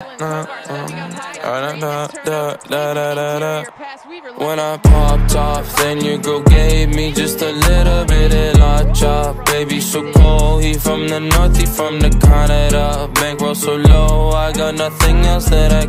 Uh, uh, uh, when I popped off, then your girl gave me just a little bit of la chop. Baby, so cold, he from the north, he from the Canada. Bankroll so low, I got nothing else that I can.